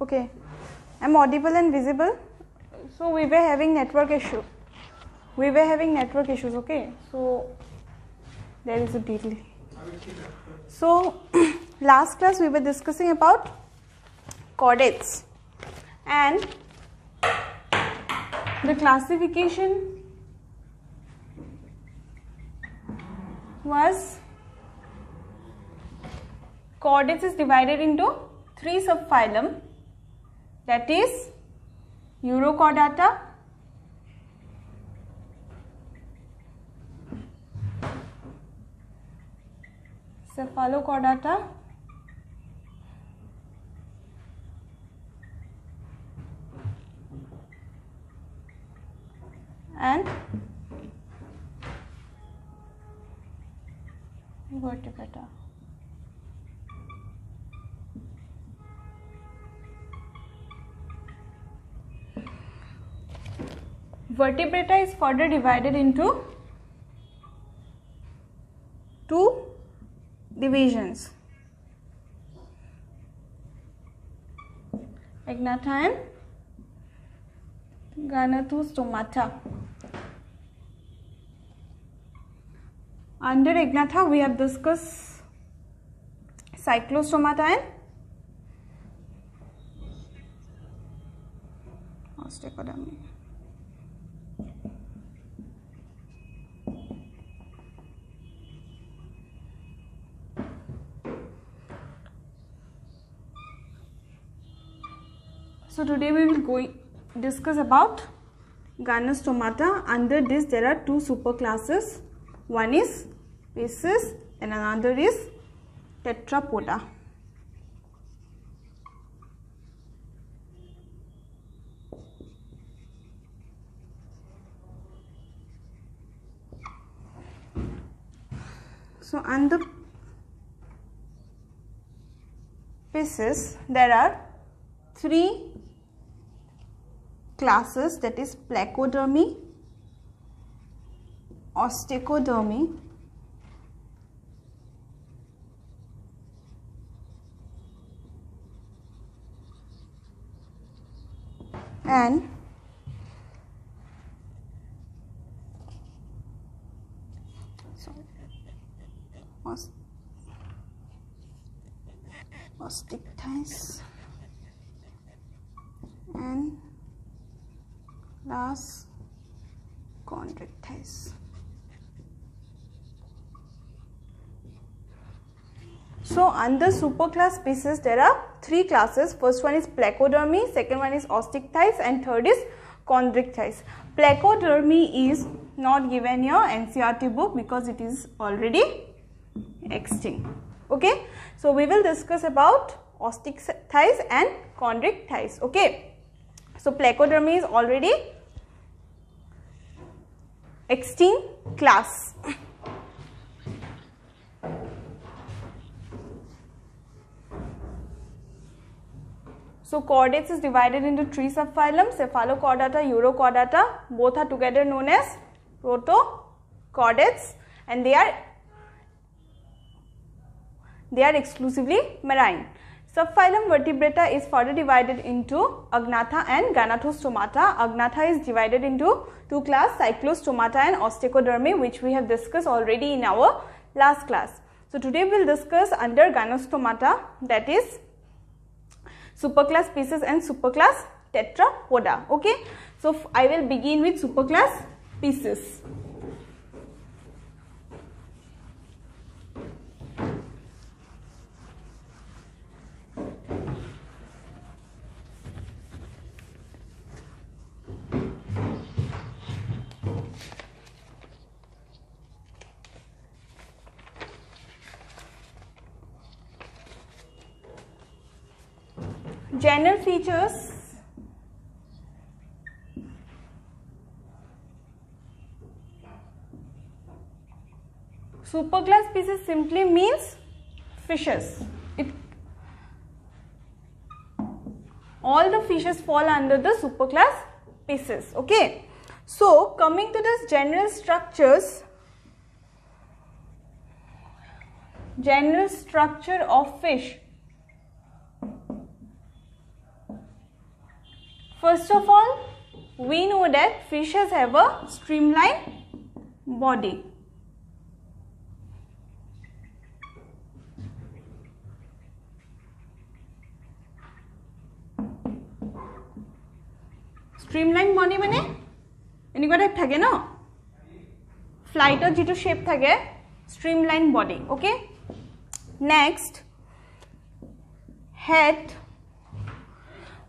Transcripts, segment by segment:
Okay. I'm audible and visible. So we were having network issue. We were having network issues. Okay. So there is a delay. So last class we were discussing about chordates and the classification was chordates is divided into three subphylum that is Urochordata, Cephalochordata and vertebrata. Vertebrata is further divided into two divisions. Agnatha and Ganathostomata. Under Agnatha, we have discussed cyclostomata and osteodermy. So today we will go discuss about Gnathostomata. Under this there are two superclasses. One is Pisces and another is Tetrapoda. So under Pisces there are three classes that is placodermi, osteodermy, and sorry, ost osteichthyes and last chondrichthyes. So under superclass Pisces there are three classes. First one is placodermi, second one is osteichthyes and third is chondrichthyes. Placodermi is not given your NCERT book because it is already extinct. Okay. So we will discuss about osteichthyes and chondrichthyes. Okay. So placodermi is already extinct class. So chordates is divided into three subphylum, Cephalochordata, Urochordata, both are together known as protochordates and they are they are exclusively marine. Subphylum vertebrata is further divided into Agnatha and Gnathostomata. Agnatha is divided into two class Cyclostomata and Osteodermy which we have discussed already in our last class. So today we will discuss under Gnathostomata that is superclass Pisces and superclass Tetrapoda. Okay. So I will begin with superclass Pisces. General features Superclass Pisces simply means fishes. It all the fishes fall under the superclass Pisces. Okay. So coming to this general structures, general structure of fish. First of all, we know that fishes have a streamlined body. Streamlined body মানে এনেকুৱা type থাকে ন ফ্লাইটত যিটো shape থাকে streamline body okay next head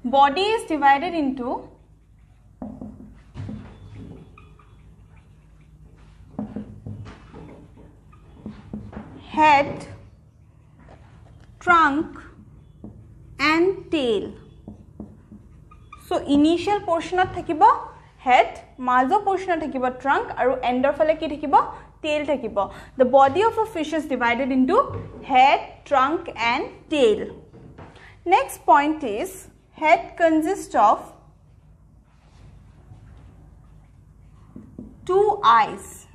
body is divided into head, trunk and tail. So initial portion of thakiba head, majo portion of thakiba trunk aru ender phale ki thakiba tail thakiba. The body of a fish is divided into head, trunk and tail. Next point is head consists of two eyes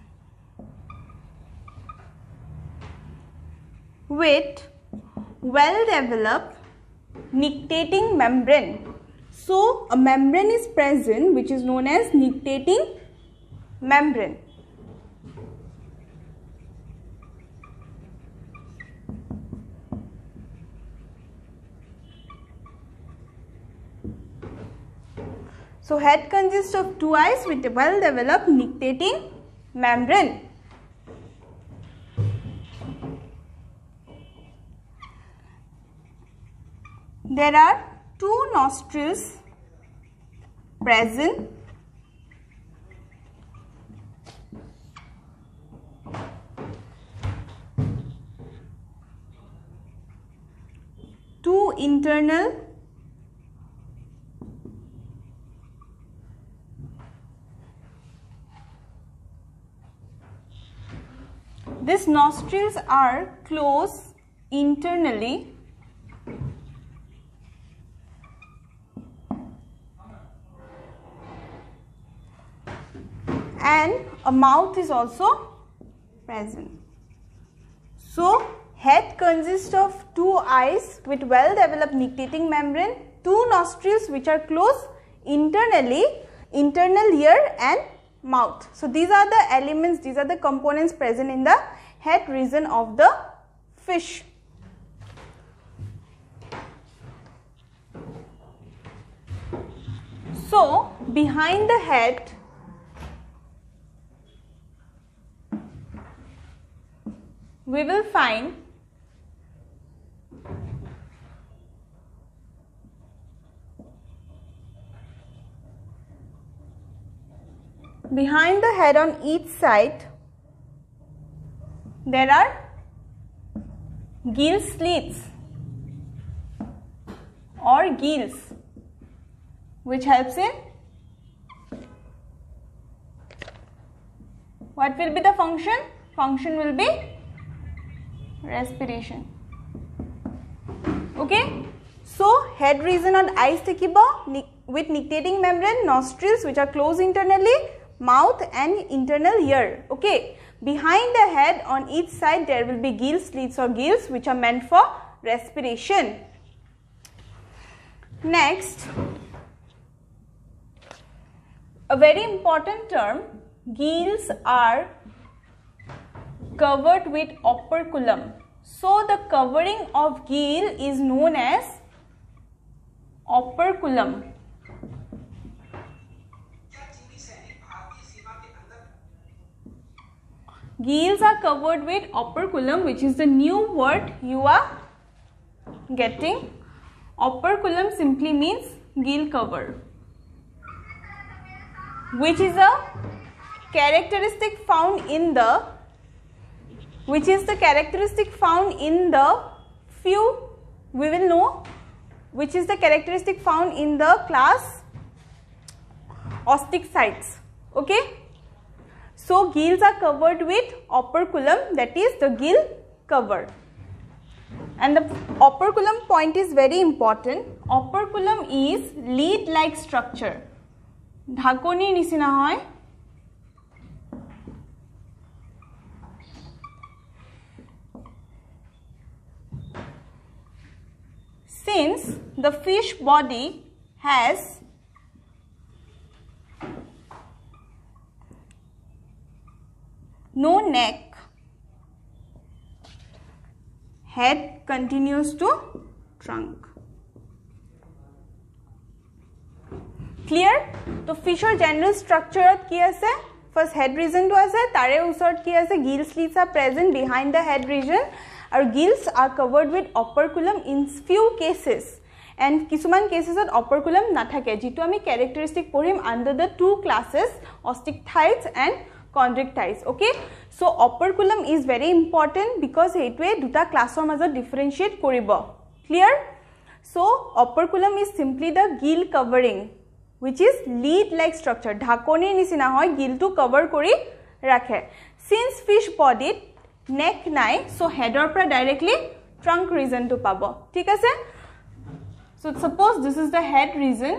with well developed nictitating membrane. So, a membrane is present which is known as nictitating membrane. So, head consists of two eyes with a well developed nictitating membrane. There are two nostrils present two internal These nostrils are closed internally and a mouth is also present. So, head consists of two eyes with well developed nictitating membrane, two nostrils which are closed internally, internal ear and mouth. So, these are the elements, these are the components present in the head region of the fish. So, behind the head we will find Behind the head on each side, there are gill slits or gills which helps in what will be the function? Function will be respiration. Okay. So head region on eyes with nictitating membrane, nostrils which are closed internally mouth and internal ear. Okay. Behind the head on each side there will be gill slits or gills which are meant for respiration. Next, a very important term, gills are covered with operculum. So, the covering of gill is known as operculum. Gills are covered with operculum which is the new word you are getting. Operculum simply means gill cover which is a characteristic found in the which is the characteristic found in the few we will know which is the characteristic found in the class osteichthyes okay so, gills are covered with operculum that is the gill cover. And the operculum point is very important. Operculum is lead like structure. ঢাকনি নিচিনা হয় since the fish body has no neck head continues to trunk clear তো ফিছৰ general ষ্ট্ৰাকচাৰত কি আছে first head ৰিজনটো আছে তাৰে ওচৰত কি আছে gill slits are present behind the head region আৰু gills are covered with operculum in few cases and কিছুমান কেচেছত অপাৰকুলাম নাথাকে যিটো আমি কেৰেক্টাৰিষ্টিক পঢ়িম under the two classes Osteichthyes and Chondrichthyes okay so' operculum is very important because সেইটোৱে দুটা ক্লাছৰ মাজত ডিফাৰেঞ্চিয়েট কৰিব clear so' operculum is simply the gill covering which is lid like structure ঢাকনিৰ নিচিনা হয় গিলটো কভাৰ কৰি ৰাখে চিন্স ফিছ বডিত নেক নাই চ' হেডৰ পৰা ডাইৰেক্টলি ট্ৰাংক ৰিজনটো পাব ঠিক আছে চ' ছাপ'জ দিছ ইজ দ্য হেড ৰিজন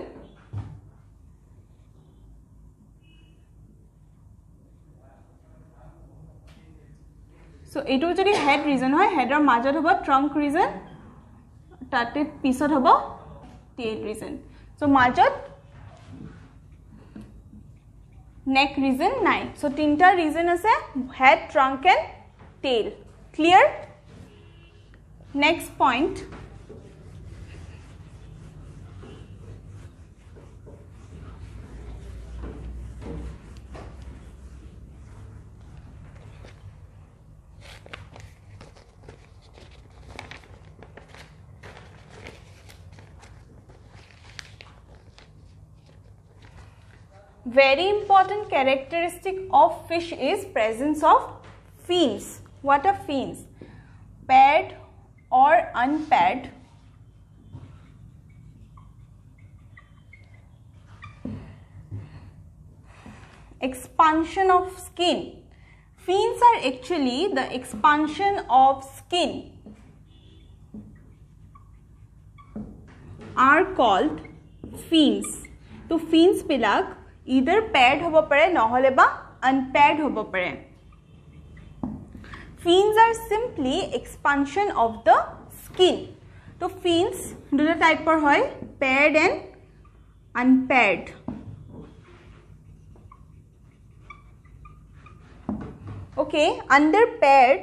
চ' এইটো যদি হেড ৰিজন হয় হেডৰ মাজত হ'ব ট্ৰাংক ৰিজন তাতে পিছত হ'ব টেইল ৰিজন চ' মাজত নেক ৰিজন নাই। চ' তিনিটা ৰিজন আছে head trunk and tail clear next point very important characteristic of fish is presence of fins. What are fins? Paired or unpaired expansion of skin. Fins are actually the expansion of skin are called fins. To fins पिलाक either paired হ'ব পাৰে নহ'লে বা unpaired হ'ব পাৰে fins are simply expansion of the skin তো fins দুটা টাইপৰ হয় paired and unpaired okay under paired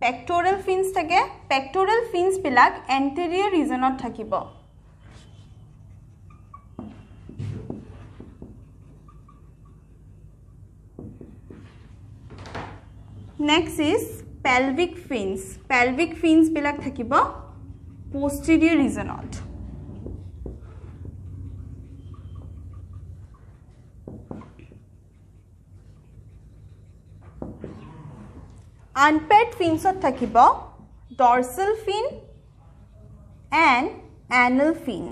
pectoral fins থাকে পেক্ট'ৰেল ফিন্সবিলাক এণ্টেৰিয়ৰ ৰিজনত থাকিব next is pelvic fins pelvic ফিন্সবিলাক থাকিব পষ্টেৰিয়ৰ ৰিজনত আনপেড ফিন্সত থাকিব dorsal fin and anal fin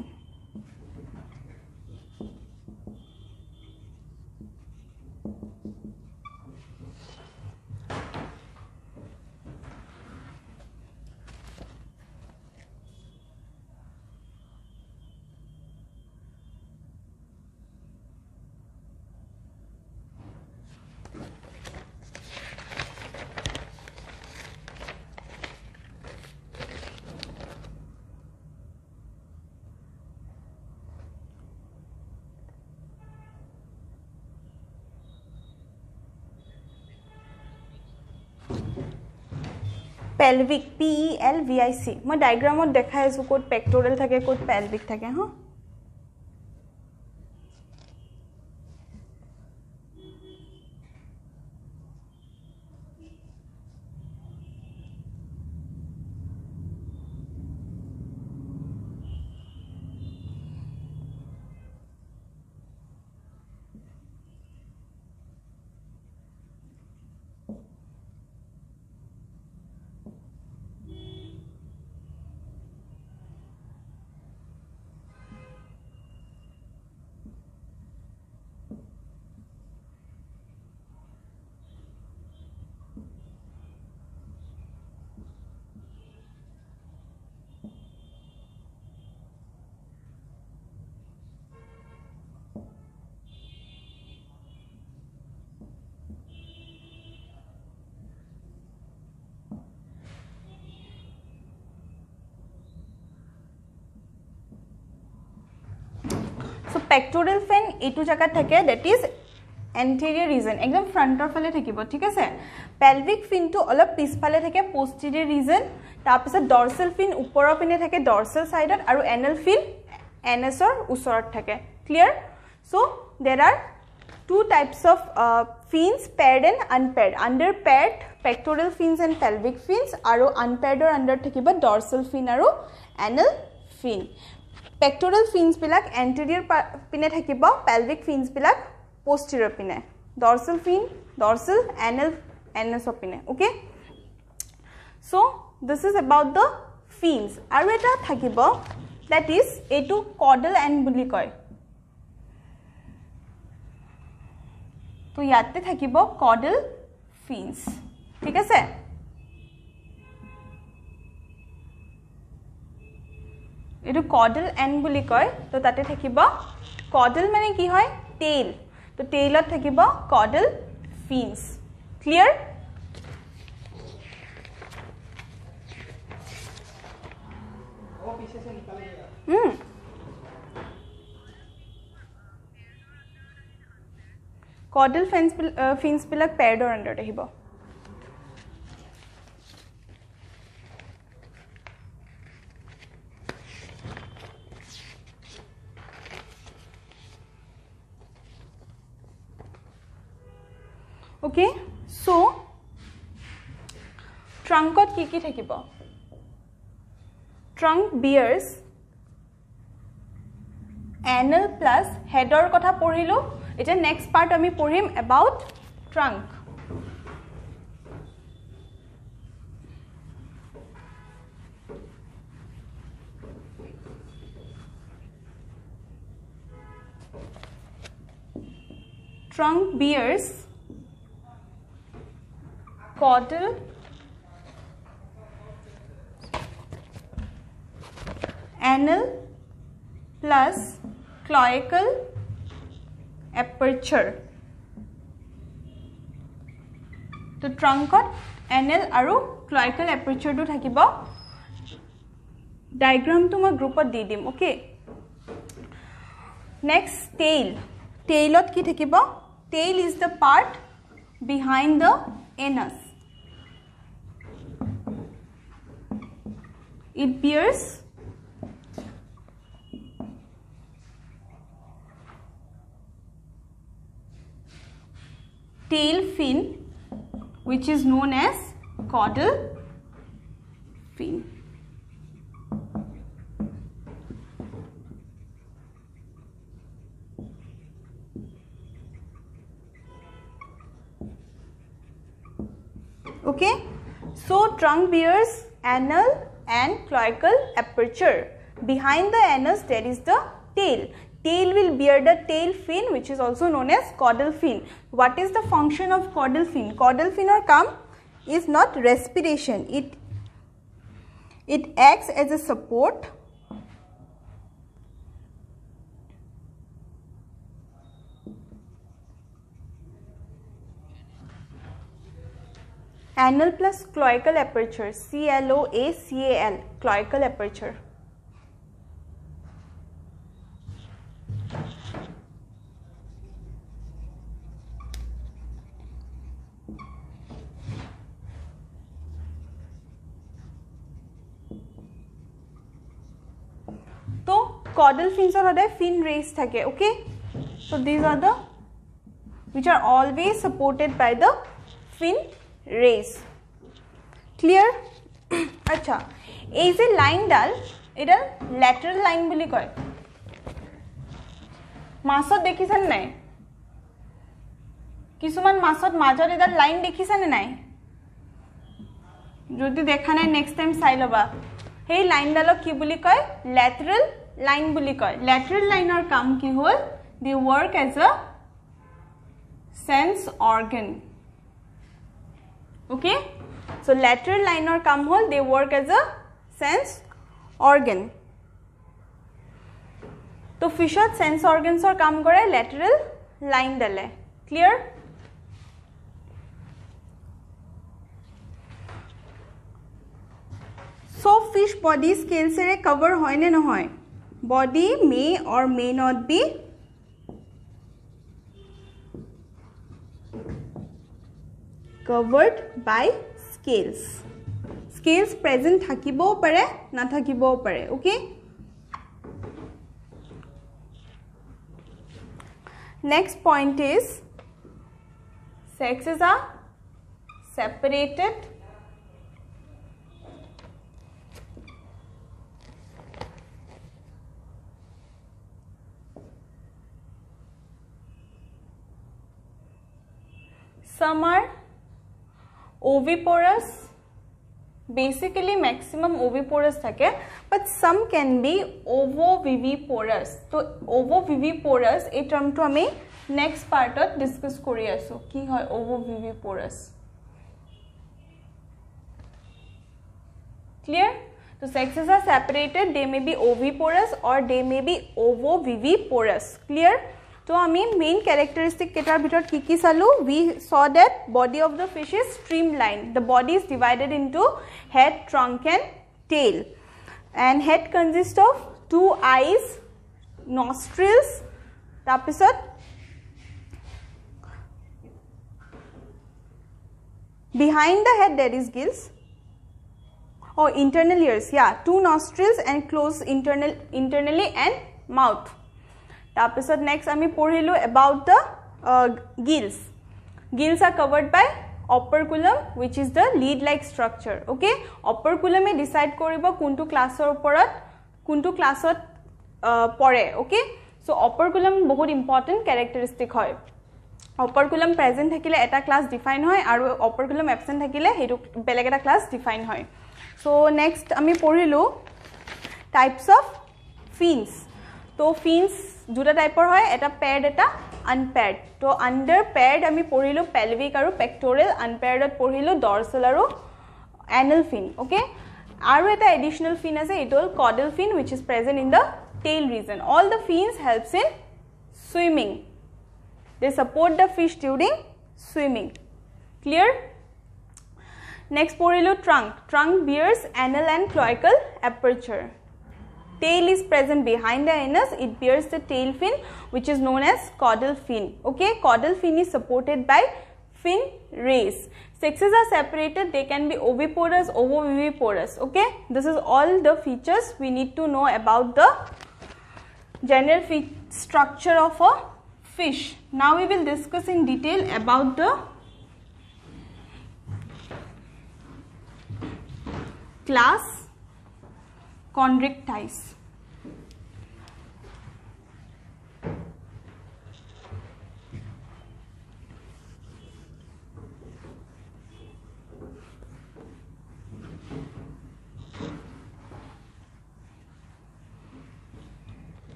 pelvic P E L V I C মই ডায়েগ্ৰামত দেখাই আছোঁ ক'ত পেক্ট'ৰেল থাকে ক'ত পেলভিক থাকে হা? পেক্ট'ৰেল ফেন এইটো জেগাত থাকে ডেট ইজ এণ্টেৰিয়াৰ ৰিজন একদম ফ্ৰণ্টৰ ফালে থাকিব ঠিক আছে? পেলভিক ফিনটো অলপ পিছফালে থাকে পষ্টিৰিয়াৰ ৰিজন তাৰপিছত ডৰ্চেল ফিন ওপৰৰ পিনে থাকে ডৰ্চেল ছাইডত আৰু এনএল ফিন এন এছৰ ওচৰত থাকে clear so' there are two types of fins paired and unpaired under paired pectoral fins and pelvic fins আৰু আনপেয়াৰ্ডৰ আণ্ডাৰত থাকিব ডৰ্চেল ফিন আৰু এনএল ফিন পেক্টৰিয়েল ফিনছবিলাক এণ্টেৰিয়ৰ পিনে থাকিব পেলভিক ফিনছবিলাক পষ্টিৰিয়ৰ পিনে। ডৰ্চেল ফিন ডৰ্চেল এন এছৰ পিনে okay so' this is about the fins আৰু এটা থাকিব দেট ইজ এইটো কডেল এণ্ড বুলি কয়। তো ইয়াতে থাকিব কডেল ফিনছ ঠিক আছে? এইটো কডেল এন বুলি কয় তো তাতে থাকিব কডেল মানে কি হয়? টেইল। তো টেইলত থাকিব caudal fins clear caudal fins ফিন্সবিলাক পেৰডৰ আণ্ডাৰত আহিব। অ'কে চ' ট্ৰাংকত কি কি থাকিব? ট্ৰাংক বিয়াৰ্ছ এনএল প্লাছ হেডৰ কথা পঢ়িলোঁ। এতিয়া নেক্সট পাৰ্ট আমি পঢ়িম about trunk trunk bears caudal anal plus cloacal aperture. তো ট্ৰাংকত এনএল আৰু ক্লয়কেল এপাৰচাৰটো থাকিব। ডায়েগ্ৰামটো মই গ্ৰুপত দি দিম অ'কে নেক্সট টেইল টেইলত কি থাকিব? Tail is the part behind the anus it bears tail fin which is known as caudal fin. Okay, so trunk bears anal and cloacal aperture. Behind the anus there is the tail tail will bear the tail fin which is also known as caudal fin. What is the function of caudal fin? Caudal fin or come is not respiration. It, it acts as a support anal plus cloacal aperture C-L-O-A-C-A-L cloacal aperture. তো caudal fins are the fin rays okay? So these are the which are always supported by the fin rays clear? Acha. এই যে লাইনডাল এটা lateral line বুলি কয় মাছত দেখিছেনে নাই কিছুমান মাছত মাজত এডাল লাইন দেখিছেনে নাই যদি দেখা নাই নেক্সট টাইম চাই ল'বা সেই লাইনডালক কি বুলি কয় লেটাৰেল লাইন বুলি কয় লেটাৰেল লাইনৰ কাম কি হ'ল they work as a sense organ okay so' lateral লাইনৰ কাম হ'ল they work as a sense organ তো ফিছত চেন্স অৰ্গেনছৰ কাম কৰে লেটাৰেল লাইনডালে ক্লিয়াৰ চব ফিছ বডি স্কেলছেৰে কভাৰ হয়নে নহয় body may or may not be covered by scales scales present pare na thakibo pare okay next point is sexes are separated some are oviparous basically maximum oviparous थके but some can be ovoviviparous तो ovoviviparous ये term तो आम next part discuss कर ovoviviparous clear तो sexes are separated they may be oviparous और they may be ovoviviparous clear তো আমি মেইন কেৰেক্টাৰিষ্টিক কেইটাৰ ভিতৰত কি কি চালোঁ উই চ date body of the fish is stream line the body is divided in to head trunk and tail and head কনজিষ্ট of two আইজ নষ্ট্ৰিলছ তাৰপিছত behind the head there is gills or oh, internal ears yeah two nostrils and close internal internally and mouth তাৰপিছত next আমি পঢ়িলোঁ about the gills gills are covered by operculum which is the lid like structure okay অপাৰকুলমে decide কৰিব কোনটো ক্লাছৰ ওপৰত কোনটো ক্লাছত পৰে অ'কে চ' অপাৰকুলম বহুত ইম্পৰ্টেণ্ট কেৰেক্টাৰিষ্টিক হয়। অপাৰকুলম প্ৰেজেণ্ট থাকিলে এটা ক্লাছ ডিফাইন হয় আৰু অপাৰকুলম এবচেণ্ট থাকিলে সেইটো বেলেগ এটা ক্লাছ ডিফাইন হয়। চ' নেক্সট আমি পঢ়িলোঁ টাইপছ অফ ফিন্স তো ফিন্স দুটা টাইপৰ হয় এটা পেড এটা আনপেড তো আণ্ডাৰ পেড আমি পঢ়িলোঁ পেলভিক আৰু পেক্টৰিয়েল আনপেডত পঢ়িলোঁ ডৰ্চেল আৰু এনেল ফিন অ'কে আৰু এটা এডিশ্যনেল ফিন আছে এইটো হ'ল caudal fin which is present in the tail region all the fins helps in swimming they support the fish during swimming clear next পঢ়িলোঁ trunk trunk bears anal and cloacal aperture tail is present behind the anus. It bears the tail fin which is known as caudal fin. Okay? Caudal fin is supported by fin rays. Sexes are separated. They can be oviparous ovoviviparous. Okay? This is all the features we need to know about the general structure of a fish. Now we will discuss in detail about the class chondrichthyes.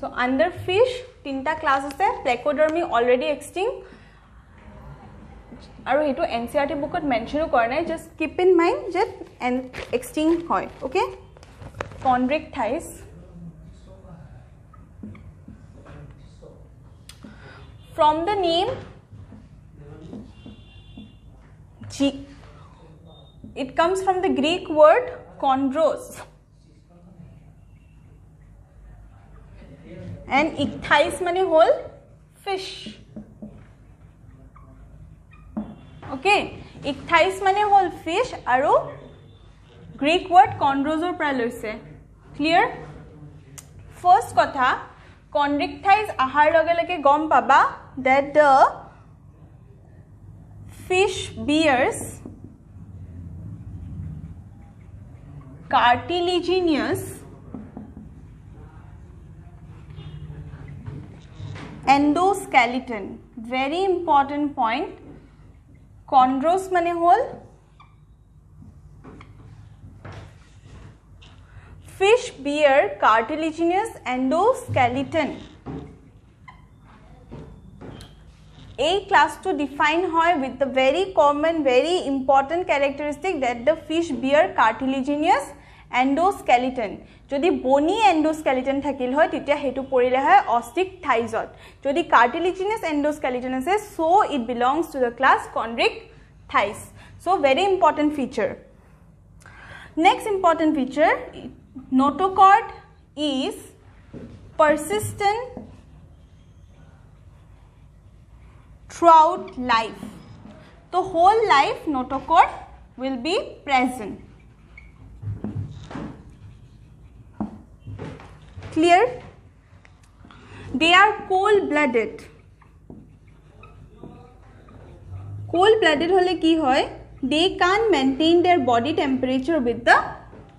So, under fish, tinta class is there, placodermi already extinct, আৰু সেইটো N C আৰ টি বুকত মেনশ্যনো কৰা নাই just keep in mind যে N extinguisher হয় okay Chondrichthyes from the name জি it comes from the Greek word কণ্ড্ৰছ and ichthys মানে হ'ল ফিছ অ'কে ইকথাইছ মানে হ'ল ফিছ আৰু গ্ৰীক ৱৰ্ড কণ্ড্ৰজৰ পৰা লৈছে ক্লিয়াৰ ফাৰ্ষ্ট কথা কণ্ড্ৰিকথাইজ অহাৰ লগে লগে গম পাবা that the fish bears cartilaginous endoskeleton very important point কণ্ড্ৰছ মানে হ'ল ফিছ বিয়াৰ কাৰ্টিলিজিনিয়াছ এণ্ডোস্কেলিটন এই ক্লাছটো ডিফাইন হয় with the very common very important characteristic date the fish বিয়াৰ কাৰ্টিলিজিনিয়াছ এণ্ডোস্কেলিটন যদি বনি এণ্ডোস্কেলিটন থাকিল হয় তেতিয়া সেইটো পৰিলে হয় অষ্টিক থাইজত যদি কাৰ্টিলিজিনিয়াছ এণ্ডোস্কেলিটন আছে so' it belongs to the class Chondrichthyes so' very important feature next important feature notochord is persistent throughout life. The whole life notochord will be present. Clear? They are cold-blooded. Cold-blooded hole ki hoy? They can't maintain their body temperature with the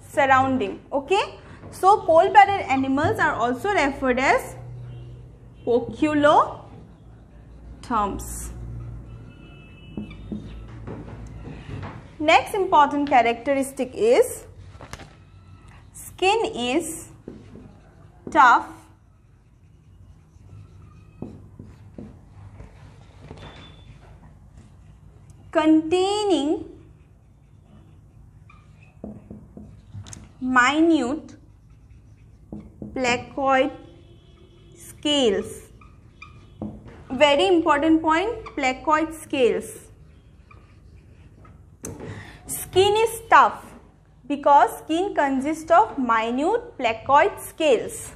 surrounding. Okay? So, cold-blooded animals are also referred as poikilotherms. Next important characteristic is skin is tough containing minute placoid scales. Very important point, placoid scales. Skin is tough because skin consists of minute placoid scales.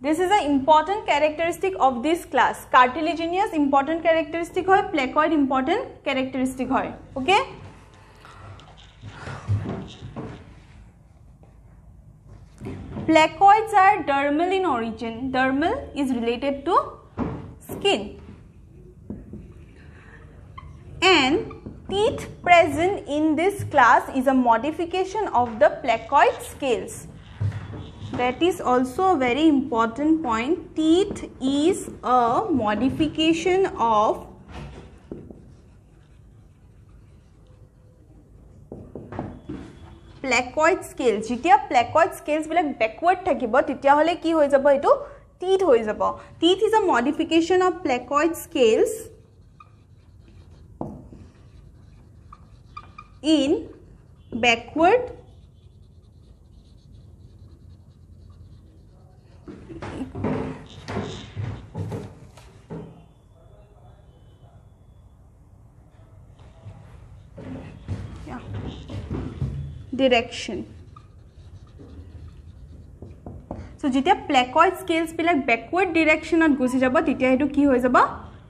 This is an important characteristic of this class. Cartilaginous important characteristic hoy, placoid important characteristic hoy. Okay? Placoids are dermal in origin. Dermal is related to skin. And teeth present in this class is a modification of the placoid scales that is also a very important point teeth is a modification of placoid scales যেতিয়া placoid scales বিলাক backward থাকিব তেতিয়া হলে কি হৈ যাব এটো teeth হৈ যাব teeth is a modification of placoid scales in direction so' যেতিয়া প্লেকইড স্কিলছবিলাক বেকৱাৰ্ড ডিৰেকশ্যনত গুচি যাব তেতিয়া সেইটো কি হৈ যাব?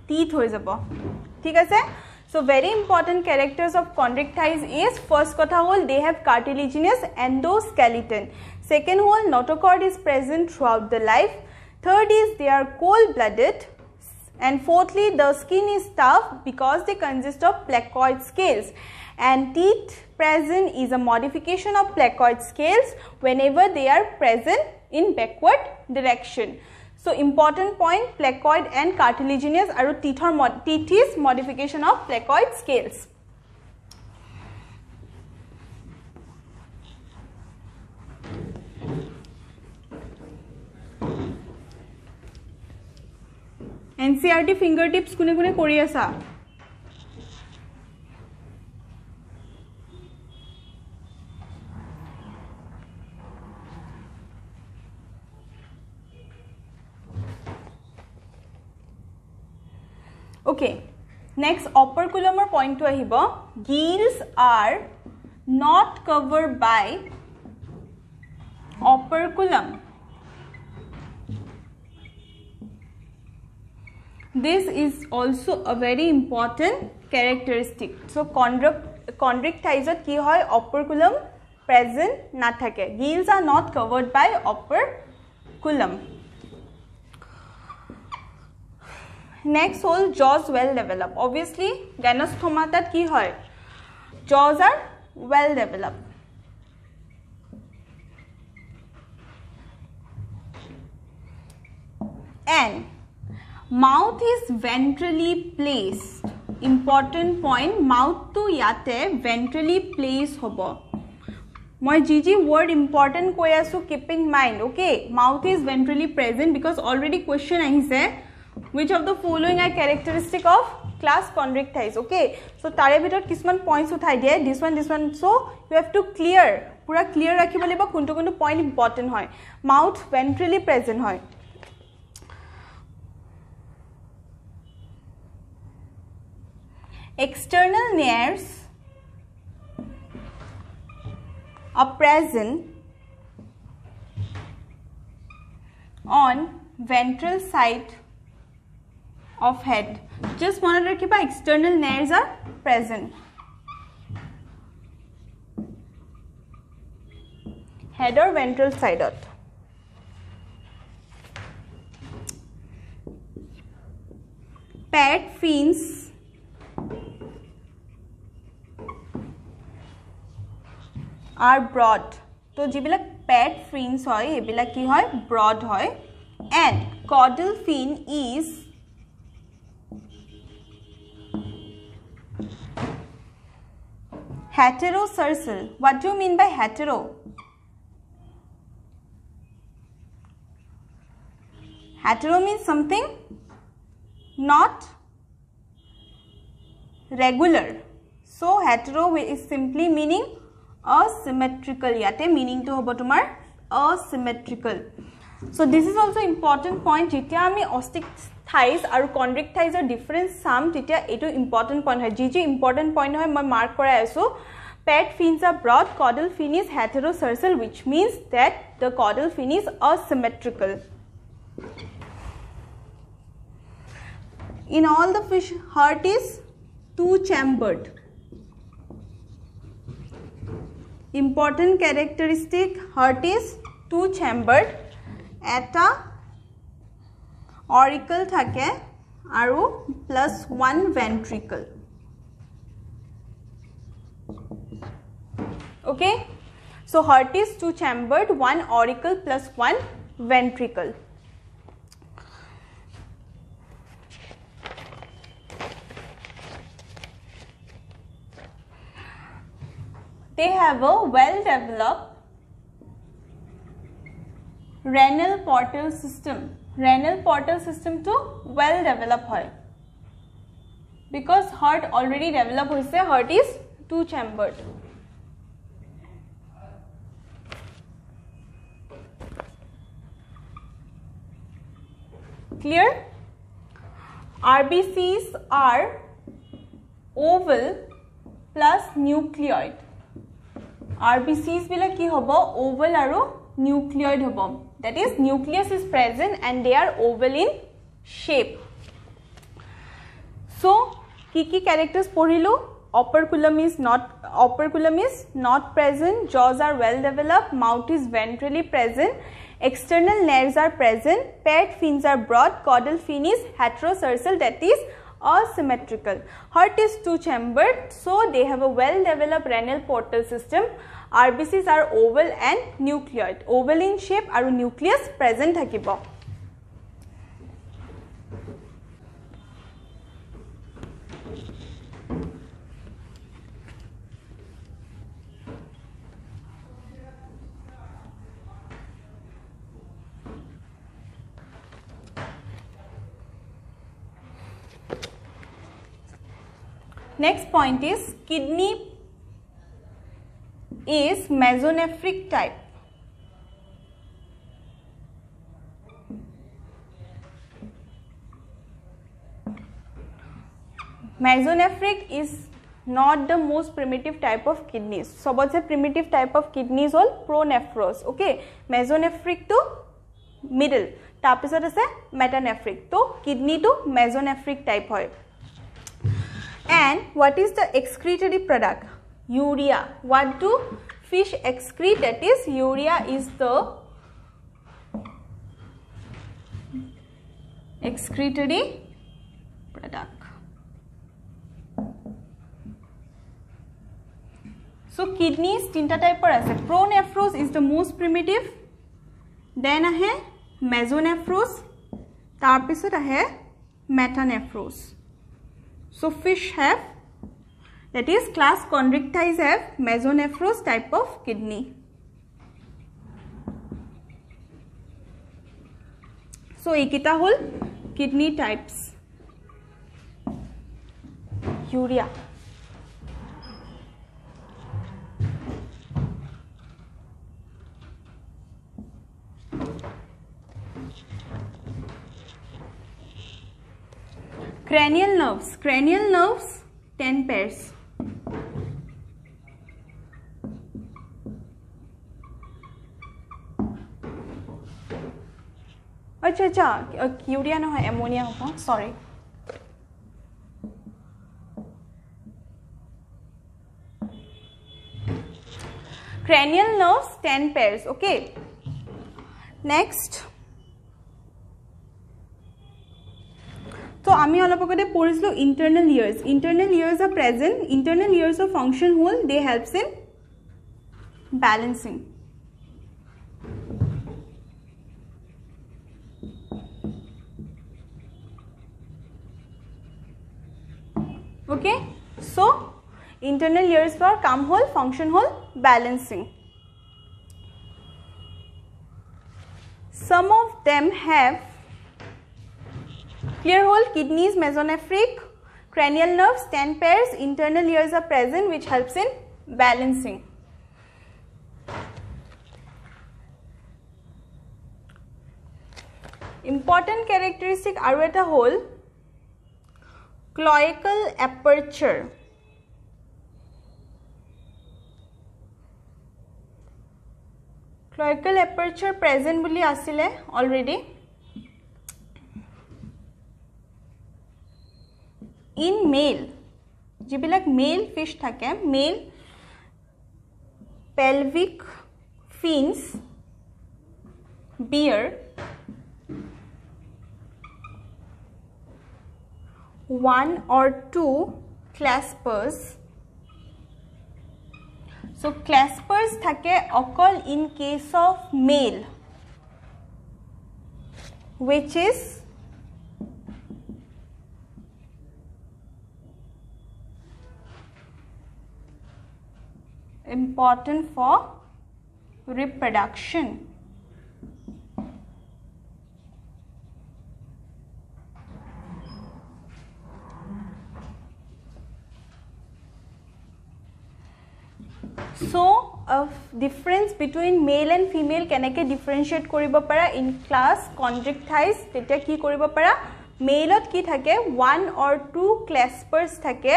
টিথ হৈ যাব। ঠিক আছে? So' very important characters of Chondrichthyes is first কথা হ'ল they have cartilaginous and Second whole notochord is present throughout the life. Third is they are cold blooded and fourthly the skin is tough because they consist of placoid scales and teeth present is a modification of placoid scales whenever they are present in backward direction. So, important point placoid and cartilaginous are teeth, teeth is modification of placoid scales. N C R T fingertips কোনে কোনে কৰি আছা? Okay next অপাৰ কুলমৰ পইণ্টটো আহিব। Gills are not cover by operculum This is also a very important characteristic. So chondrichthysa ki hoy operculum present na thake. Gills are not covered by operculum. Next whole jaws well developed. Obviously ganostomatat ki hoy jaws are well developed. And mouth is ventrally placed important point মাউথটো ইয়াতে ventrally place হ'ব মই যি যি word important কৈ আছোঁ keeping mind okay mouth is ventrally present because already question আহিছে which of the following I characteristic of class কনভিক okay so' তাৰে ভিতৰত কিছুমান পইণ্টছ উঠাই দিয়ে দিছ one this one so' you have to clear পূৰা ক্লিয়াৰ ৰাখিব লাগিব কোনটো কোনটো পইণ্ট ইম্পৰ্টেণ্ট হয় মাউথ ভেণ্ট্ৰেলি প্ৰেজেণ্ট হয় external nares are present on ventral side of head. Just monitor kipa external nares are present. Head or ventral side out. Paired fins are broad তো যিবিলাক পেট ফিন্স হয় এইবিলাক কি হয় ব্ৰড হয় and caudal fin is heterocercal. What do you mean by hetero? Hetero means something not regular. So, hetero is simply meaning asymmetrical ইয়াতে মিনিংটো হ'ব তোমাৰ অচিমেট্ৰিকেল চ' this is also' important point যেতিয়া আমি অষ্টিক থাইজ আৰু কণ্ড্ৰিক থাইজৰ ডিফাৰেঞ্চ চাম তেতিয়া এইটো ইম্পৰ্টেণ্ট পইণ্ট হয়। যি যি ইম্পৰ্টেণ্ট পইণ্ট হয় মই মাৰ্ক কৰাই আছোঁ। Pet fins are broad caudal fin is heterocercal which means that the caudal fin is asymmetrical in all the fish heart is two chambered important characteristic heart is two chambered eta auricle thake plus one ventricle. Okay? So heart is two chambered one auricle plus one ventricle they have a well developed renal portal system. Renal portal system to well develop hoy because heart already develop hoise heart is two chambered clear rbcs are oval plus nucleoid R B Cs বিলাক কি হ'ব? Oval আৰু nucleoid হ'ব। That is nucleus is present and they are oval in shape so' কি কি characters পঢ়িলোঁ? Operculum is not operculum is not present জজ are well develop mouth is ventrally present external nares are present pet fins are broad caudal fin is heterocercal that asymmetrical. Heart is two chambered, so they have a well developed renal portal system. RBCs are oval and nucleoid. Oval in shape and nucleus present thakibo. Next point is kidney is mesonephric type. Mesonephric is not the most primitive type of kidneys. So, what's a primitive type of kidneys all pronephros. Okay, mesonephric to middle. তাৰপিছত আছে metanephric তো কিডনীটো মেজনেফ্ৰিক type হয় And what is the excretory product? Urea. What do fish excrete? That is urea is the excretory product. So kidneys tinta type par ase pronephros is the most primitive then ahe mesonephros tar pisot ahe metanephros so fish have that is class chondrichthyes have mesonephros type of kidney. So ekita hol kidney types. Urea. cranial nerves cranial nerves 10 pairs अच्छा अच्छा no hai. Ammonia hoga. Sorry. cranial nerves 10 pairs okay next so আমি অলপ আগতে পঢ়িছিলোঁ internal ears internal ears are present internal ears of function hole they helps in balancing okay so internal ears for come hole function hole balancing some of them have clear hole kidneys mesonephric cranial nerves 10 pairs internal ears are present which helps in balancing important characteristic আৰু এটা হ'ল cloacal aperture cloacal aperture present বুলি আছিলে already in male যিবিলাক mail fish থাকে male pelvic fins bear one or two claspers. So claspers thake occur in case of male which is important for reproduction. so a difference between male and female কেনেকৈ differentiate কৰিব পাৰা in class conjunctivitis তেতিয়া কি কৰিব পাৰা মেলত কি থাকে one or two claspers থাকে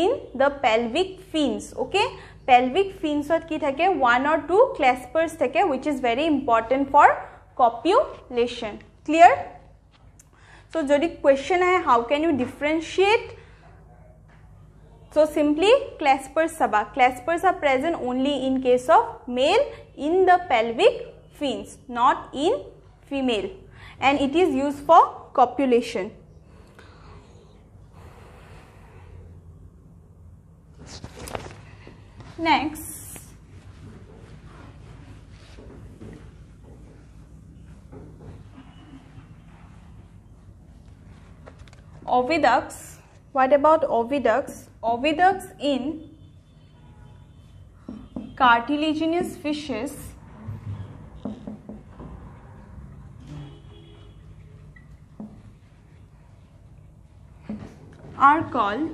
in the pelvic fins okay pelvic fins की थके वन और टू क्लेसपर्स थके हुई is very important for copulation clear so जो क्वेश्चन है how can you differentiate so simply claspers Saba claspers are present only in case of male in the pelvic fins not in female and it is use for copulation Next. Oviducts what about oviducts? Oviducts in cartilaginous fishes are called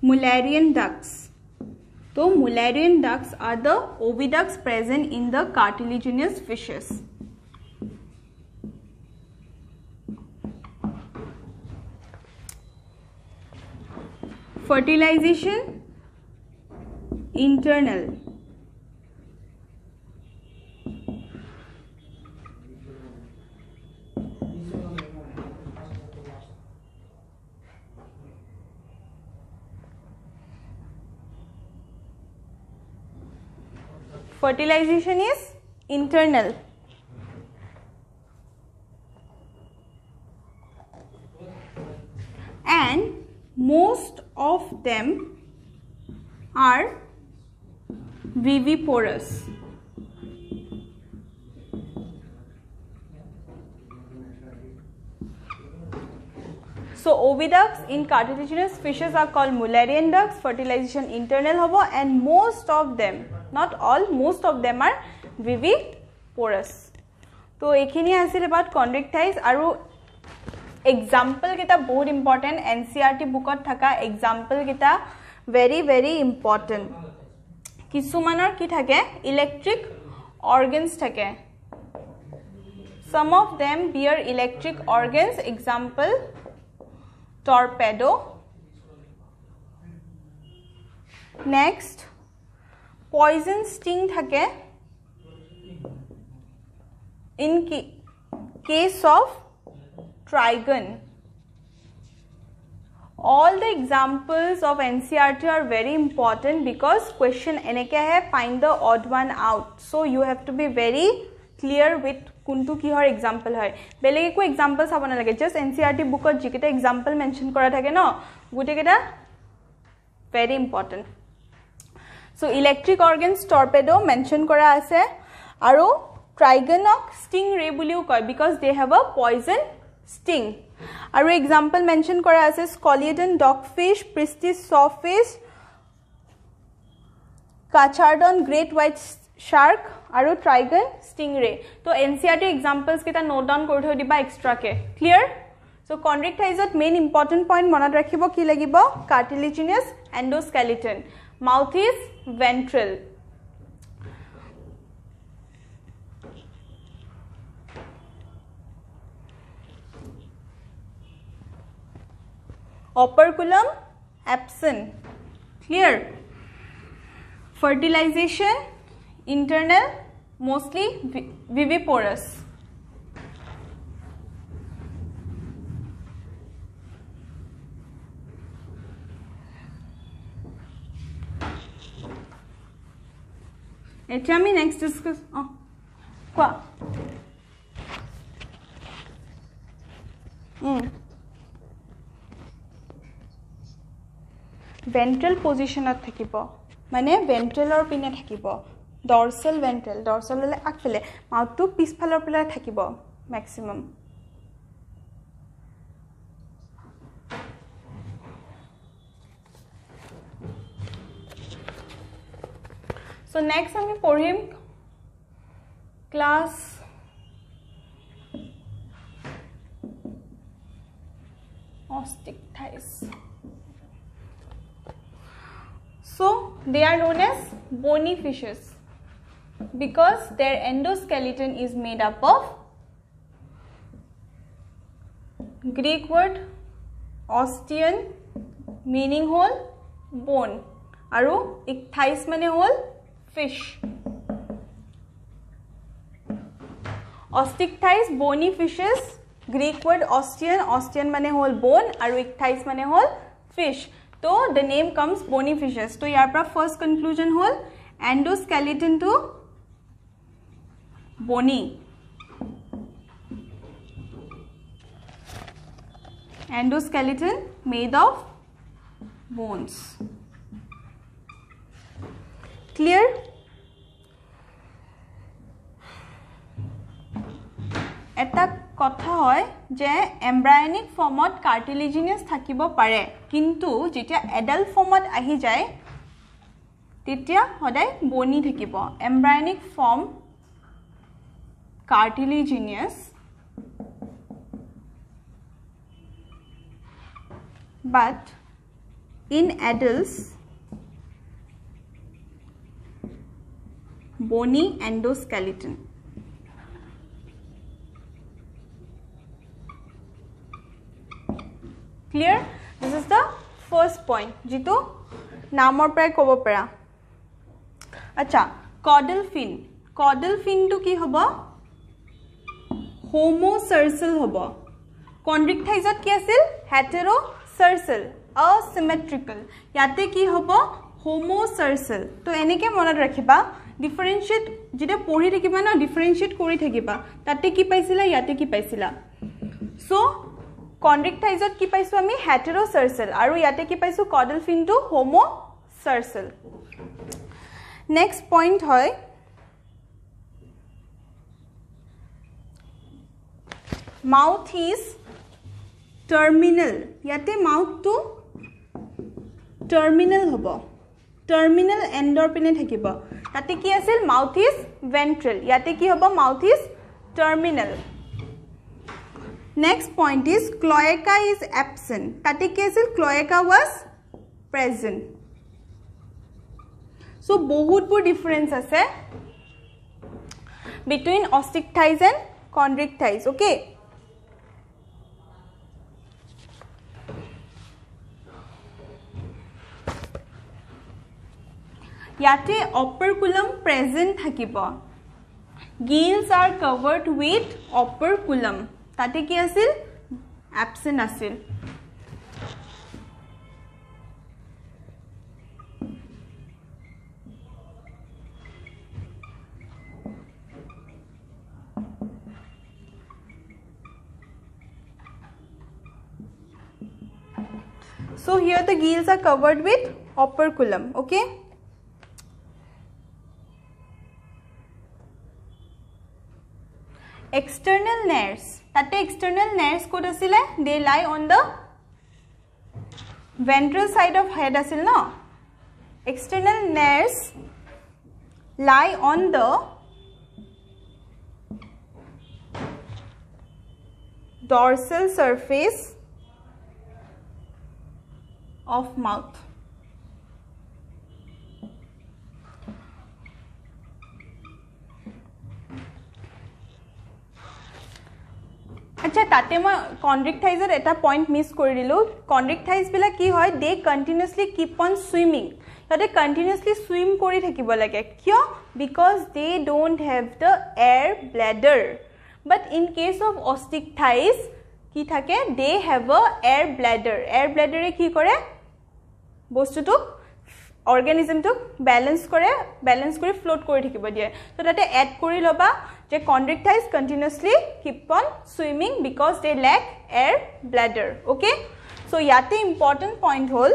Mullerian ducts. So, Mullerian ducts are the oviducts present in the cartilaginous fishes. fertilization internal fertilization is internal and most of them are viviparous. So oviducts in cartilaginous fishes are called Mullerian ducts, fertilization internal hobo and most of them, not all, most of them are viviparous. So ekhini asil about conjunctivitis aru example কেইটা বহুত important N C আৰ টি বুকত থকা example কেইটা ভেৰি very important কিছুমানৰ কি থাকে electric organs থাকে some of them bear electric organs example torpedo next poison sting থাকে in case of Trygon all the examples of N C R T are very important because question এনেকে আহে find the odd one out so you have to be very clear with কোনটো কিহৰ example হয় বেলেগ একো example চাব নালাগে just N C আৰ টি বুকত যিকেইটা এক্সাম্পল মেনশ্যন কৰা থাকে ন গোটেইকেইটা very important so' electric organs torpedo' mention কৰা আছে আৰু ট্ৰাইগনক ষ্টিং ৰে বুলিও কয় because they have a poison sting আৰু এক্সাম্পল মেনশ্যন কৰা আছে Scoliodon dog Pristis saw fish Carcharodon great white shark আৰু ট্ৰাইগন ষ্টিং ৰে তো এন চি আৰ টি এক্সাম্পলছকেইটা নোট ডাউন কৰি থৈ দিবা এক্সট্ৰাকে ক্লিয়াৰ চ' কণ্ড্ৰিকটাইজত মেইন ইম্পৰ্টেণ্ট পইণ্ট মনত ৰাখিব কি লাগিব কাৰ্টিলিজিনিয়াছ এণ্ডস্কেলিটন Mouth is ventral. Operculum absent. Clear? Fertilization internal mostly viviparous. এতিয়া আমি নেক্সট ডিছকাছ অঁ কোৱা ভেন্ট্ৰেল পজিশ্যনত থাকিব মানে ভেন্ট্ৰেলৰ পিনে থাকিব ডৰচেল ভেন্ট্ৰেল ডৰচেল হ'লে আগফালে মাউথটো পিছফালৰ ফালে থাকিব maximum So next I'm going for him. Class. Osteichthyes. so they are known as bony fishes because their endoskeleton is made up of greek word osteon meaning hole, bone aru ichthyes mane hole. fish. Osteichthyes bony fishes Greek word ostean ostean माने होल bone और ichthyes माने होल fish. तो the name comes bony fishes. तो यार पर first conclusion होल endoskeleton to bony. Endoskeleton made of bones. Clear এটা কথা হয় যে এম্ব্ৰায়নিক ফৰ্মত কাৰ্টিলিজিনিয়াছ থাকিব পাৰে কিন্তু যেতিয়া এডাল্ট ফৰ্মত আহি যায় তেতিয়া সদায় বনি থাকিব। Embryonic form cartilaginous but in adults bony endoskeleton clear this is the first point যিটো নামৰ পৰাই ক'ব পাৰা আচ্ছা কডেল ফিন কডেল ফিনটো কি হ'ব হোমো চাৰ্চেল হ'ব কণ্ড্ৰিকথাইজত কি আছিল হেটেৰ' চাৰ্চেল অচিমেট্ৰিকেল ইয়াতে কি হ'ব হোমো চাৰ্চেল তো এনেকৈ মনত ৰাখিবা ডিফাৰেঞ্চিয়েট যেতিয়া পঢ়ি থাকিবা ন ডিফাৰেঞ্চিয়েট কৰি থাকিবা। তাতে কি পাইছিলা ইয়াতে কি পাইছিলা? চ' কণ্ড্ৰিকটাইজত কি পাইছোঁ আমি? হেটেৰ' চাৰ্চেল আৰু ইয়াতে কি পাইছোঁ? কডেল ফিনটো হোমো চাৰ্চেল নেক্সট পইণ্ট হয় মাউথ ইজ টাৰ্মিনেল ইয়াতে মাউথটো টাৰ্মিনেল হ'ব। টাৰ্মিনেল এণ্ডৰ পিনে থাকিব তাতে কি আছিল মাউথ ইজ ভেন্ট্ৰেল ইয়াতে কি হ'ব mouth is terminal next point is cloaca is absent তাতে কি আছিল ক্লয়েকা ৱাজ প্ৰেজেণ্ট চ' বহুতবোৰ ডিফাৰেঞ্চ আছে between Osteichthyes and Chondrichthyes okay ইয়াতে অপাৰকুলম প্ৰেজেণ্ট থাকিব gills are covered with operculum তাতে কি আছিল এবচেণ্ট আছিল So here the gills are covered with operculum, okay? external nerves. That the external nerves could asile, they lie on the ventral side of head asil no. External nerves lie on the dorsal surface of mouth. আচ্ছা তাতে মই কণ্ড্ৰিকথাইজত এটা point মিছ কৰি দিলোঁ। কণ্ড্ৰিকথাইজবিলাক কি হয়? They continuously keep on swimming সিহঁতে কণ্টিনিউছলি চুইম কৰি থাকিব লাগে। কিয়? Because they don't have the air bladder but in case of osteichthyes কি থাকে? They have a air bladder air ব্লেডাৰে কি কৰে? বস্তুটোক অৰ্গেনিজমটোক বেলেঞ্চ কৰে। বেলেঞ্চ কৰি ফ্ল'ট কৰি থাকিব দিয়ে। ত' তাতে এড কৰি ল'বা। जे Chondrichthyes continuously keep on swimming because they lack air bladder okay so इते इम्पर्टेन्ट पॉइंट हल।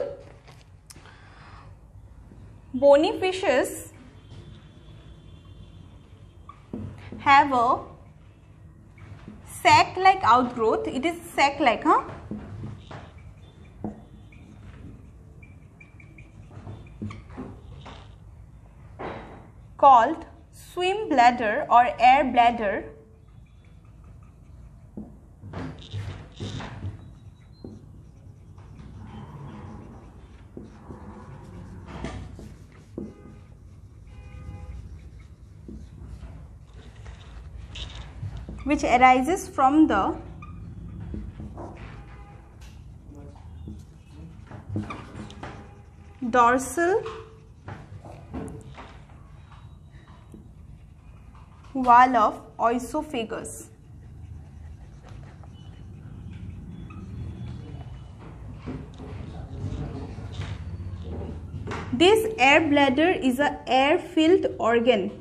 Bony fishes have a like outgrowth it is sac like हाँ called swim bladder or air bladder? Which arises from the dorsal wall of oesophagus. This air bladder is a air filled organ.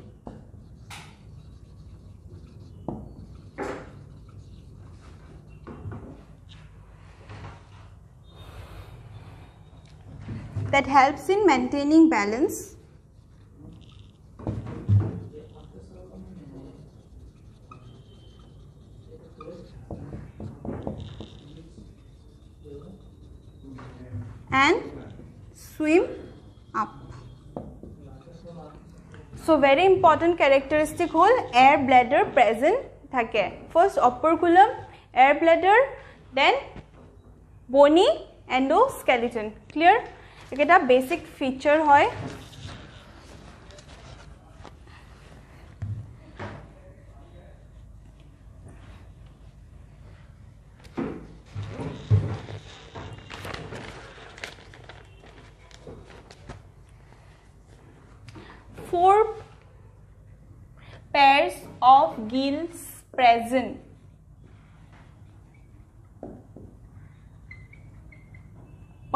that helps in maintaining balance very important characteristic হ'ল air bladder present থাকে। First operculum air bladder then bony and O' skeleton clear এইকেইটা basic feature হয়।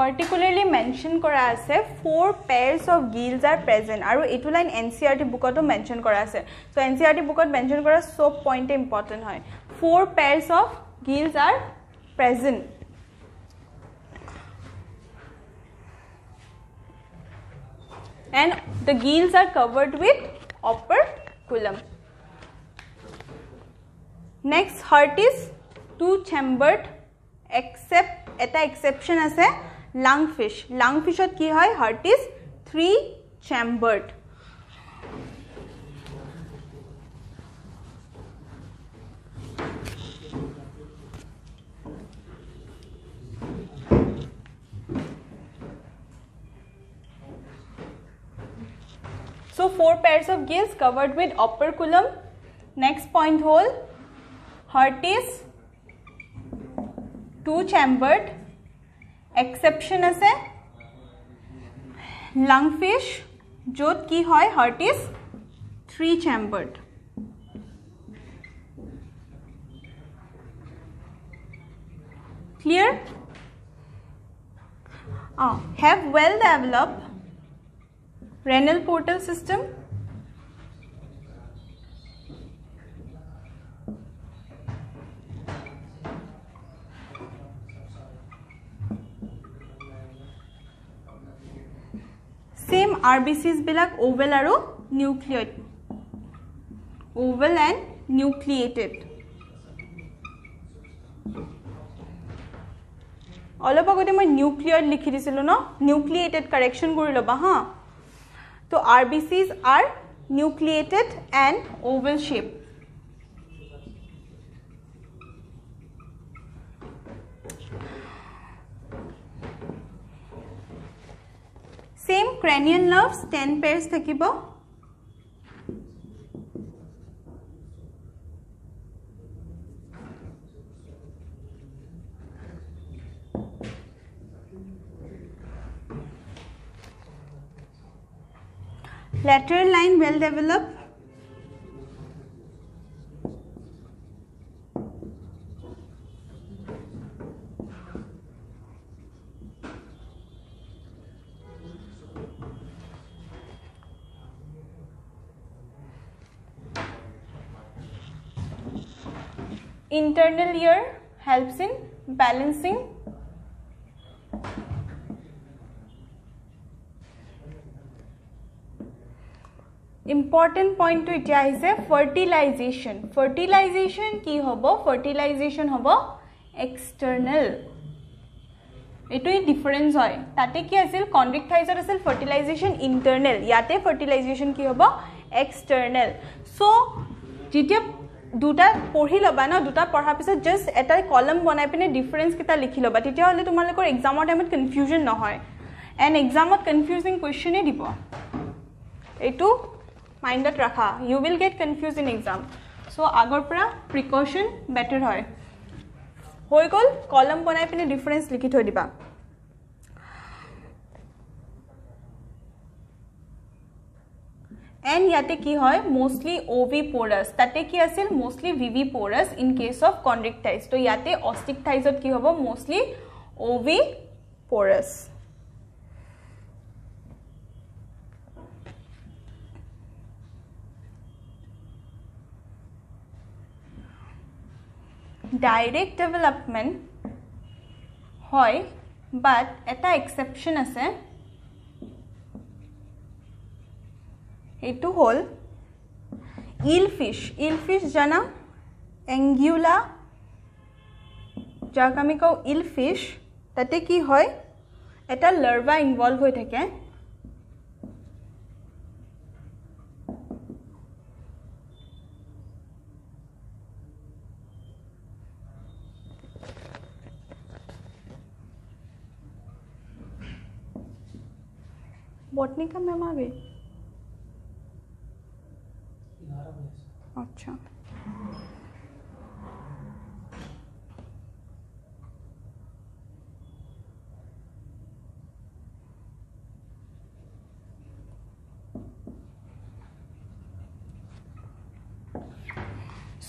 Particularly mention কৰা আছে four pairs of gills are present আৰু এইটো line N C আৰ টি বুকতো mention কৰা আছে। চ' এন চি আৰ টি বুকত মেনশ্যন কৰা চব পইণ্টে ইম্পৰ্টেণ্ট হয়। Four pairs of gills are present and the gills are covered with operculum next heart is two chambered except এটা এক্সেপশ্যন আছে। লাংফিশ লাংফিশত কি হয় heart is three chambered So four pairs of gills covered with operculum. Next point hole. Heart is two chambered. exception আছে lungfish য'ত কি হয় heart is 3 chambered. Clear? Oh, have well developed renal portal system R B চিজবিলাক oval আৰু nucleoid Oval and nucleated অলপ আগতে মই নিউক্লিয়ড লিখি দিছিলোঁ ন? নিউক্লিয়েটেড কাৰেকশ্যন কৰি ল'বা হা? তো R B Cs are nucleated and oval shape same cranial nerves ten pairs থাকিব lateral line well developed internal ear helps in balancing. Important পইণ্টটো এতিয়া আহিছে ফাৰ্টিলাইজেশ্যন ফাৰ্টিলাইজেশ্যন কি হ'ব ফাৰ্টিলাইজেশ্যন হ'ব এক্সটাৰ্নেল এইটোৱে ডিফাৰেঞ্চ হয় তাতে কি আছিল কণ্ড্ৰিকথাইজত আছিল ফাৰ্টিলাইজেশ্যন ইণ্টাৰনেল ইয়াতে ফাৰ্টিলাইজেশ্যন কি হ'ব এক্সটাৰ্নেল চ' যেতিয়া দুটা পঢ়ি ল'বা ন দুটা পঢ়াৰ পিছত জাষ্ট এটা কলম বনাই পিনে ডিফাৰেঞ্চকেইটা লিখি ল'বা তেতিয়াহ'লে তোমালোকৰ এক্সামৰ টাইমত কনফিউজন নহয়। এণ্ড এক্সামত কনফিউজিং কুৱেশ্যনেই দিব। এইটো মাইণ্ডত ৰাখা। You will get confuse in exam so' আগৰ পৰা প্ৰিকশ্যন বেটাৰ হয়। হৈ গ'ল কলম বনাই পিনে ডিফাৰেঞ্চ লিখি থৈ দিবা। এণ্ড ইয়াতে কি হয়? মষ্টলি অ' ভি প'ৰাছ তাতে কি আছিল? Mostly viviparous in case of Chondrichthyes ত' ইয়াতে অষ্টিক টাইজত কি হ'ব? Mostly oviparous direct development হয় বাট এটা এক্সেপশ্যন আছে। এইটো হ'ল ইল ফিছ ইল ফিছ জানা এংগুলা যাক আমি কওঁ ইল ফিছ তাতে কি হয় এটা লাৰ্ভা ইনভল্ভ হৈ থাকে बॉटनी का मैम आ गई अच्छा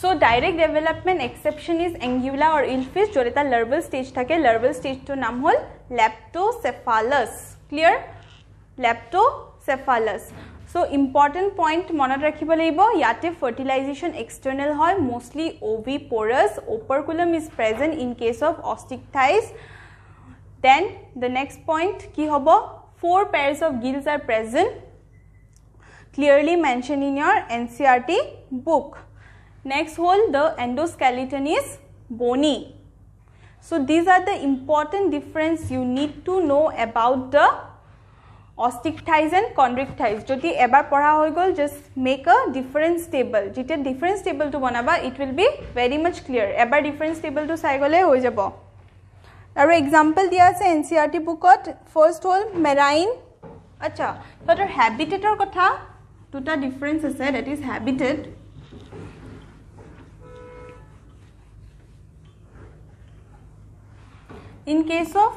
so direct development exception is Anguilla or eel fish য'ত এটা লাৰ্ভেল ষ্টেজ থাকে লাৰ্ভেল ষ্টেজটোৰ নাম হ'ল লেপটোচেফালাছ clear লেপটোচেফালাছ So important point monot rakhibo laibo fertilization external hoy mostly oviparous operculum is present in case of osteichthyes then the next point ki hobo four pairs of gills are present clearly mentioned in your ncrt book. Next hole the endoskeleton is bony. So these are the important difference you need to know about the osteichthyes and chondrichthyes যদি এবাৰ পঢ়া হৈ গ'ল just make a difference table যেতিয়া difference টেবলটো বনাবা it will be very much clear এবাৰ difference টেবলটো চাই গ'লে হৈ যাব। আৰু এক্সাম্পল দিয়া আছে এন চি আৰ টি বুকত ফাৰ্ষ্ট হ'ল মেৰাইন আচ্ছা সিহঁতৰ হেবিটেটৰ কথা দুটা ডিফাৰেঞ্চ আছে that is habitat in case of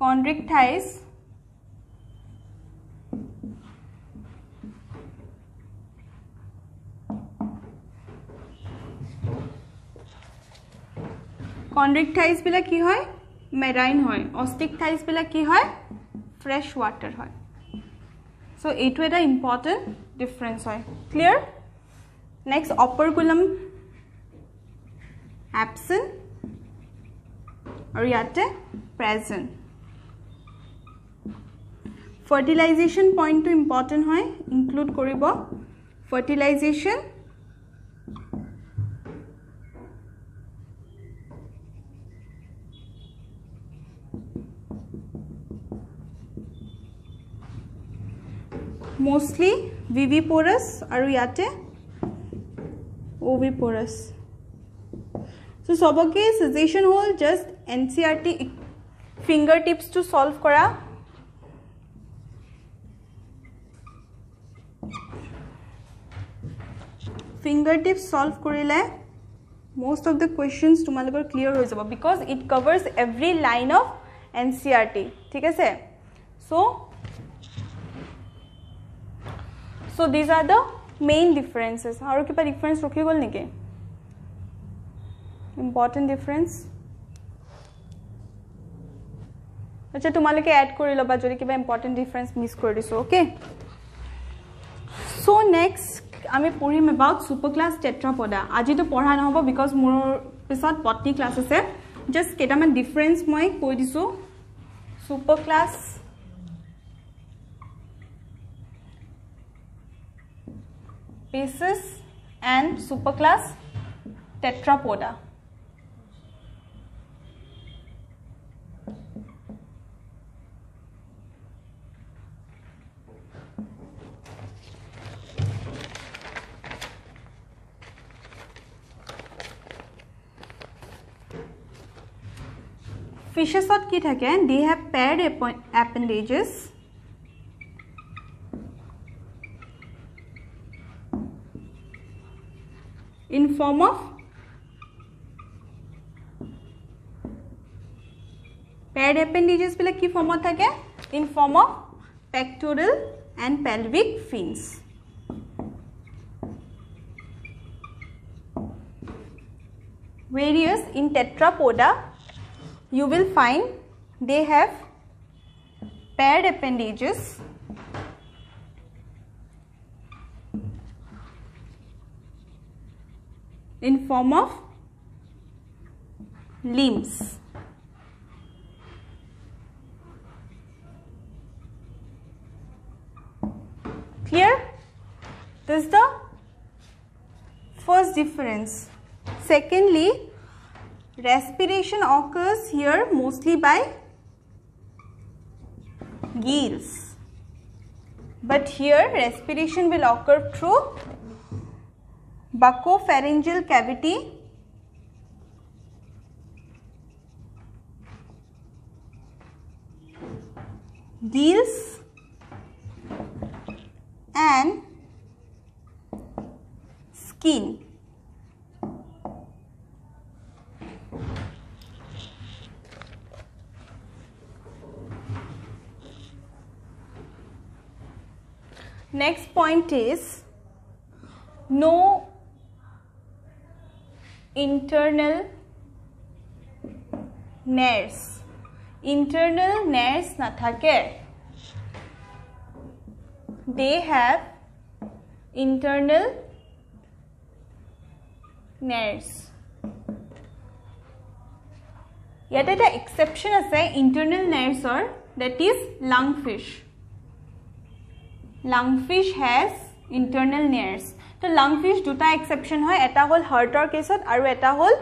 chondrichthies, chondrichthies বিলাক কি হয়? মেৰাইন হয়। অষ্টিকথাইজ বিলাক কি হয়? ফ্ৰেছ ৱাটাৰ হয়। চ' এইটো এটা ইম্পৰ্টেণ্ট ডিফাৰেঞ্চ হয়। ক্লিয়াৰ নেক্সট অপাৰকুলাম এপচেণ্ট আৰু ইয়াতে প্ৰেজেণ্ট ফাৰ্টিলাইজেশ্যন পইণ্টটো ইম্পৰ্টেণ্ট হয় ইনক্লুড কৰিব। ফাৰ্টিলাইজেশ্যন মষ্টলি ভি ভি আৰু ইয়াতে অ' ভি চ' চবকে ছাজেশ্যন হ'ল just N C R T finger টিপছটো solve কৰা। ফিংগাৰ টিপছ ছল্ভ কৰিলে most of the questions তোমালোকৰ ক্লিয়াৰ হৈ যাব because it covers every line of N C R T ঠিক আছে so' so' these are the main differences আৰু কিবা difference ৰখি গ'ল নেকি ইম্পৰ্টেণ্ট ডিফাৰেঞ্চ আচ্ছা তোমালোকে এড কৰি ল'বা যদি কিবা ইম্পৰ্টেণ্ট ডিফাৰেঞ্চ মিছ কৰি দিছোঁ অ'কে চ' নেক্সট আমি পঢ়িম এবাউট ছুপাৰ ক্লাছ টেট্ৰাপদা আজিতো পঢ়া নহ'ব বিকজ মোৰ পিছত পটনি ক্লাছ আছে। জাষ্ট কেইটামান ডিফাৰেঞ্চ মই কৈ দিছোঁ। Super class basis and superclass tetrapoda. Fishesot ki thake, they have paired appendages in form of paired appendages বিলাক কি ফৰ্মত থাকে in form of pectoral and pelvic fins whereas in tetrapoda you will find they have paired appendages in form of limbs. Clear? This is the first difference. Secondly, respiration occurs here mostly by gills. But here respiration will occur through buccopharyngeal cavity gills and skin next point is no internal nares internal nares nathake they have internal nares ইয়াতে এটা exception আছে internal নাৰ্ছৰ that is লাংফিছ lungfish has internal nares তো লাংফিছ দুটা exception হয় এটা হ'ল হাৰ্টৰ কেছত আৰু এটা হ'ল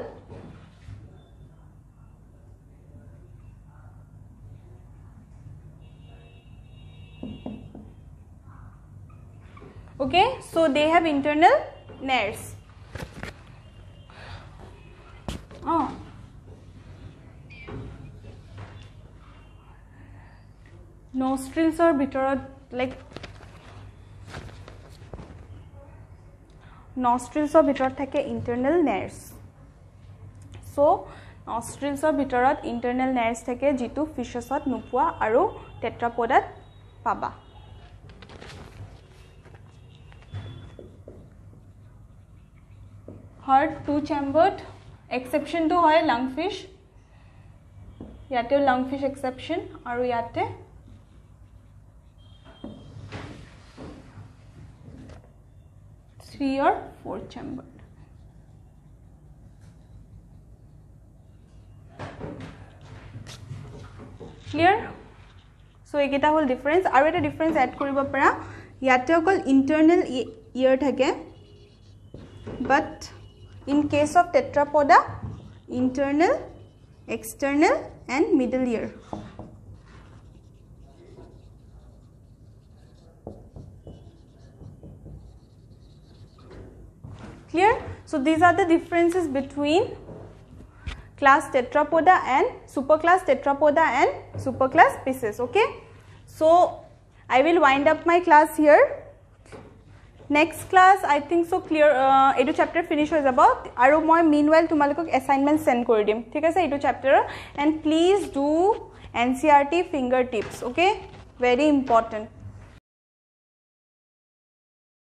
so they have internal nares. Oh. Nostrils or ভিতৰত like নষ্ট্ৰিলছৰ ভিতৰত থাকে ইণ্টাৰনেল নেৰ্ছ চ' নষ্ট্ৰিলছৰ ভিতৰত ইণ্টাৰনেল নেৰ্ছ থাকে যিটো ফিছছত নোপোৱা আৰু টেট্ৰাপদাত পাবা। হাৰ্ট টু চেম্বাৰ্ড এক্সেপশ্যনটো হয় লাংফিছ ইয়াতেও লাংফিছ এক্সেপশ্যন আৰু ইয়াতে three or four chambered. Clear? So এইকেইটা হ'ল ডিফাৰেঞ্চ আৰু এটা ডিফাৰেঞ্চ এড কৰিব পাৰা ইয়াতে অকল ইণ্টাৰনেল ইয়েৰ থাকে but in case of Tetrapoda internal external and middle ear clear? So these are the differences between class tetrapoda and superclass tetrapoda and superclass pisces okay? So i will wind up my class here. Next class i think so clear uh, edu chapter finish hoy jabo aru moi meanwhile tumalok assignment send kori dim. Thik ase edu chapter. And please do NCERT fingertips okay? Very important